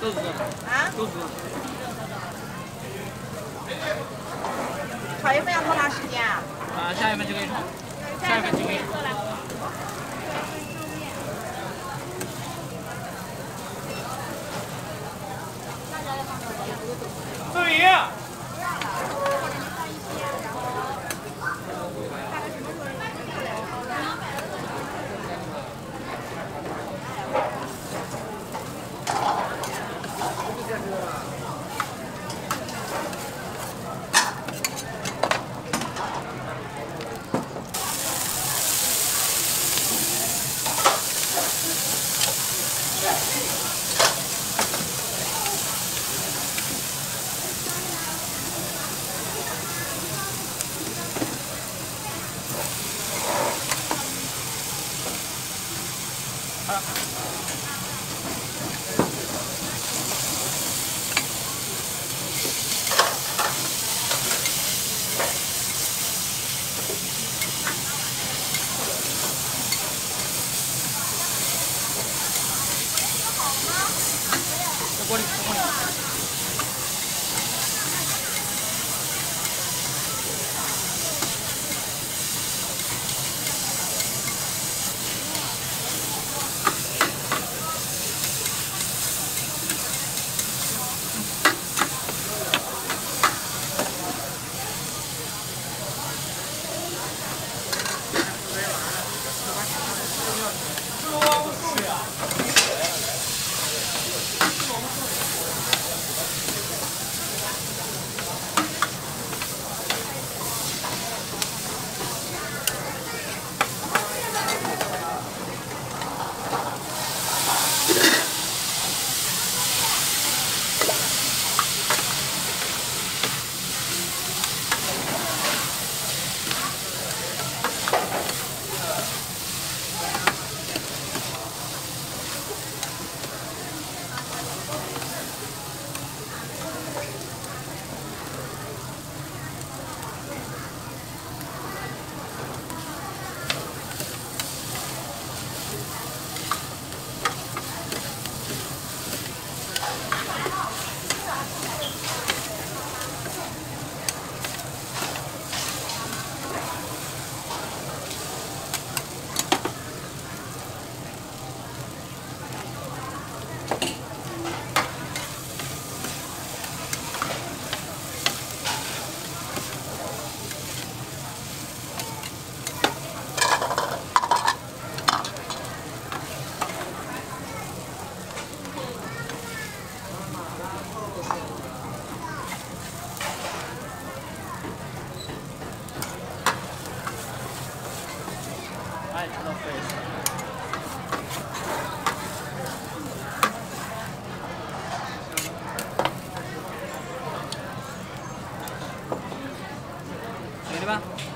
都是热的，啊，都是热的。炒一份要多长时间啊？啊，下一份就可以炒，下一份就可以。在锅里，在锅里。that to the face. Merhaba.